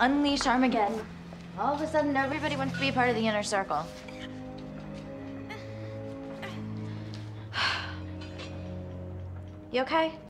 Unleash Armageddon. All of a sudden, everybody wants to be a part of the inner circle. You okay?